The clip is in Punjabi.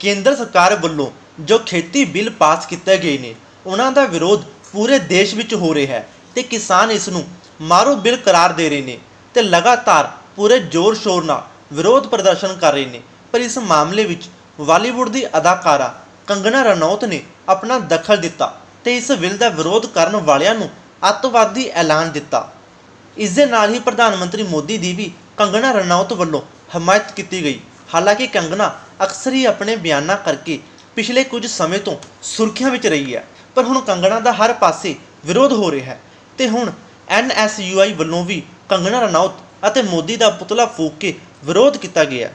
ਕੇਂਦਰ ਸਰਕਾਰ ਵੱਲੋਂ ਜੋ ਖੇਤੀ ਬਿੱਲ ਪਾਸ ਕੀਤੇ ਗਏ ਨੇ, ਉਹਨਾਂ ਦਾ ਵਿਰੋਧ ਪੂਰੇ ਦੇਸ਼ ਵਿੱਚ ਹੋ ਰਿਹਾ ਹੈ ਤੇ ਕਿਸਾਨ ਇਸ ਨੂੰ ਮਾਰੂ ਬਿੱਲ ਕਰਾਰ ਦੇ ਰਹੇ ਨੇ ਤੇ ਲਗਾਤਾਰ ਪੂਰੇ ਜ਼ੋਰ ਸ਼ੋਰ ਨਾਲ ਵਿਰੋਧ ਪ੍ਰਦਰਸ਼ਨ ਕਰ ਰਹੇ ਨੇ। ਪਰ ਇਸ ਮਾਮਲੇ ਵਿੱਚ ਬਾਲੀਵੁੱਡ ਦੀ ਅਦਾਕਾਰਾ ਕੰਗਨਾ ਰਣੌਤ ਨੇ ਆਪਣਾ ਦਖਲ ਦਿੱਤਾ ਤੇ ਇਸ ਬਿੱਲ ਦਾ ਵਿਰੋਧ ਕਰਨ ਵਾਲਿਆਂ ਨੂੰ ਅੱਤਵਾਦੀ ਐਲਾਨ ਦਿੱਤਾ। ਇਸ ਦੇ ਨਾਲ ਹੀ ਪ੍ਰਧਾਨ ਮੰਤਰੀ ਮੋਦੀ ਦੀ ਵੀ ਕੰਗਨਾ ਰਣੌਤ ਵੱਲੋਂ ਹਮਾਇਤ ਕੀਤੀ ਗਈ। ਹਾਲਾਂਕਿ ਕੰਗਨਾ ਅਕਸਰ ਹੀ ਆਪਣੇ ਬਿਆਨਾਂ ਕਰਕੇ ਪਿਛਲੇ ਕੁਝ ਸਮੇਂ ਤੋਂ ਸੁਰਖੀਆਂ ਵਿੱਚ ਰਹੀ ਹੈ, ਪਰ ਹੁਣ ਕੰਗਣਾ ਦਾ ਹਰ ਪਾਸੇ ਵਿਰੋਧ ਹੋ ਰਿਹਾ ਹੈ ਤੇ ਹੁਣ ਐਨਐਸਯੂਆਈ ਵੱਲੋਂ ਵੀ ਕੰਗਣਾ ਰਣੌਤ ਅਤੇ ਮੋਦੀ ਦਾ ਪੁਤਲਾ ਫੂਕ ਕੇ ਵਿਰੋਧ ਕੀਤਾ ਗਿਆ